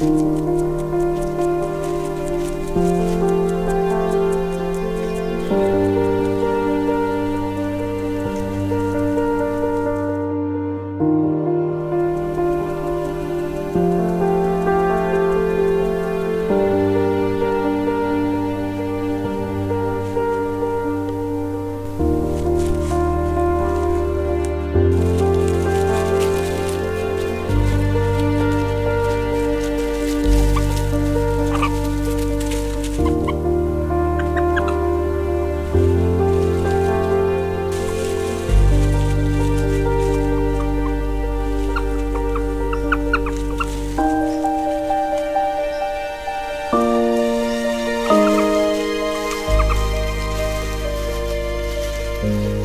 Música Bye.